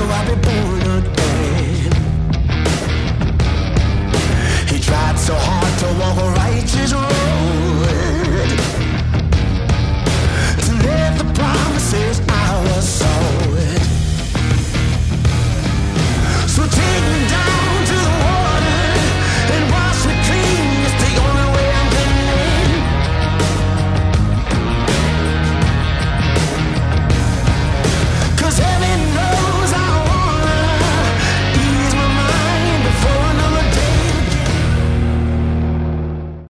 so I'll be boring.